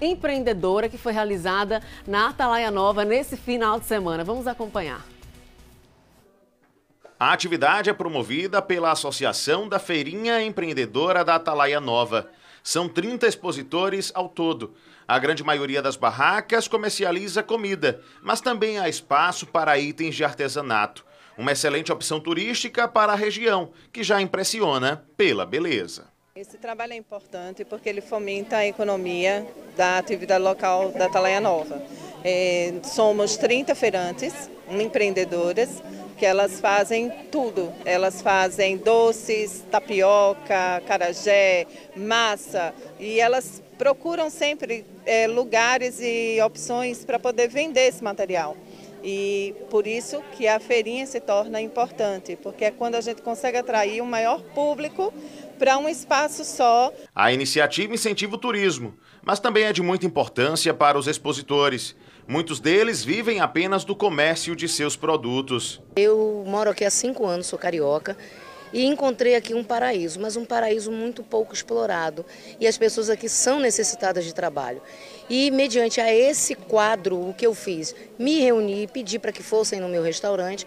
empreendedora que foi realizada na Atalaia Nova nesse final de semana. Vamos acompanhar. A atividade é promovida pela Associação da Feirinha Empreendedora da Atalaia Nova. São 30 expositores ao todo. A grande maioria das barracas comercializa comida, mas também há espaço para itens de artesanato. Uma excelente opção turística para a região, que já impressiona pela beleza. Esse trabalho é importante porque ele fomenta a economia da atividade local da Atalaia Nova. É, somos 30 feirantes, empreendedoras, que elas fazem tudo. Elas fazem doces, tapioca, carajé, massa e elas procuram sempre é, lugares e opções para poder vender esse material. E por isso que a feirinha se torna importante, porque é quando a gente consegue atrair um maior público para um espaço só. A iniciativa incentiva o turismo, mas também é de muita importância para os expositores. Muitos deles vivem apenas do comércio de seus produtos. Eu moro aqui há cinco anos, sou carioca, e encontrei aqui um paraíso, mas um paraíso muito pouco explorado. E as pessoas aqui são necessitadas de trabalho. E mediante a esse quadro, o que eu fiz? Me reuni, pedi para que fossem no meu restaurante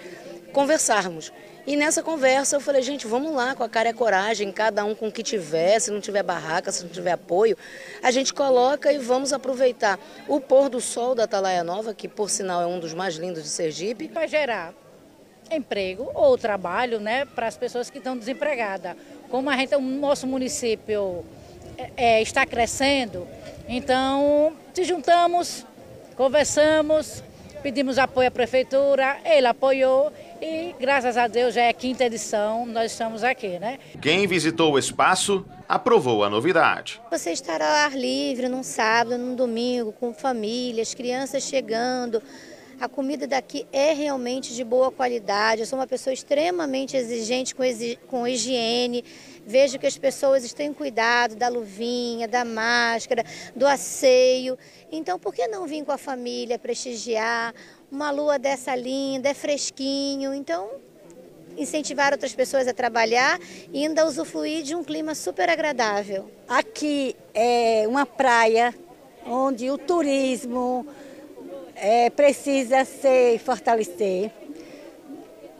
conversarmos. E nessa conversa eu falei, gente, vamos lá, com a cara e a coragem, cada um com o que tiver, se não tiver barraca, se não tiver apoio, a gente coloca e vamos aproveitar o pôr do sol da Atalaia Nova, que por sinal é um dos mais lindos de Sergipe. Vai gerar emprego ou trabalho né, para as pessoas que estão desempregadas. Como a gente, o nosso município é, é, está crescendo, então se juntamos, conversamos, pedimos apoio à prefeitura, ele apoiou e graças a Deus já é a quinta edição, nós estamos aqui, né? Quem visitou o espaço aprovou a novidade. Você estar ao ar livre num sábado, num domingo, com famílias, crianças chegando, a comida daqui é realmente de boa qualidade. Eu sou uma pessoa extremamente exigente com, exi com higiene. Vejo que as pessoas têm cuidado da luvinha, da máscara, do asseio. Então, por que não vir com a família prestigiar? Uma lua dessa linda, é fresquinho. Então, incentivar outras pessoas a trabalhar e ainda usufruir de um clima super agradável. Aqui é uma praia onde o turismo é, precisa se fortalecer.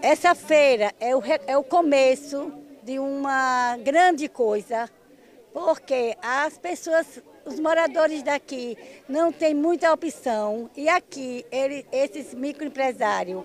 Essa feira é o, é o começo de uma grande coisa, porque as pessoas, os moradores daqui não têm muita opção e aqui ele, esses microempresários,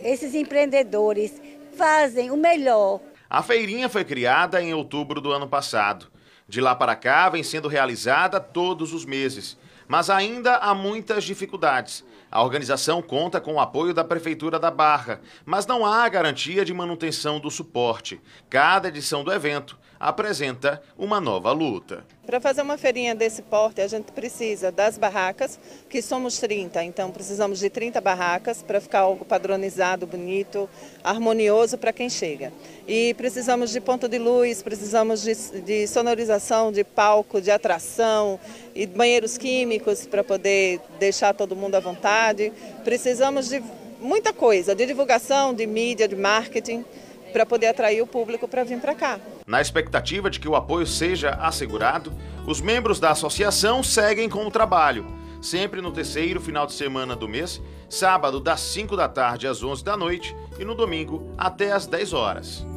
esses empreendedores fazem o melhor. A feirinha foi criada em outubro do ano passado. De lá para cá vem sendo realizada todos os meses mas ainda há muitas dificuldades. A organização conta com o apoio da Prefeitura da Barra, mas não há garantia de manutenção do suporte. Cada edição do evento apresenta uma nova luta. Para fazer uma feirinha desse porte, a gente precisa das barracas, que somos 30, então precisamos de 30 barracas para ficar algo padronizado, bonito, harmonioso para quem chega. E precisamos de ponto de luz, precisamos de, de sonorização, de palco, de atração e banheiros químicos para poder deixar todo mundo à vontade. Precisamos de muita coisa, de divulgação, de mídia, de marketing para poder atrair o público para vir para cá. Na expectativa de que o apoio seja assegurado, os membros da associação seguem com o trabalho, sempre no terceiro final de semana do mês, sábado das 5 da tarde às 11 da noite e no domingo até às 10 horas.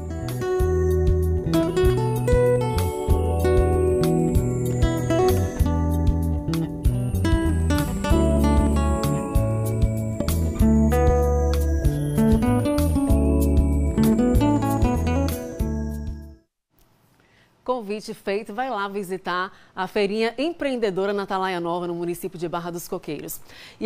Convite feito, vai lá visitar a feirinha empreendedora Natalaia Nova no município de Barra dos Coqueiros. E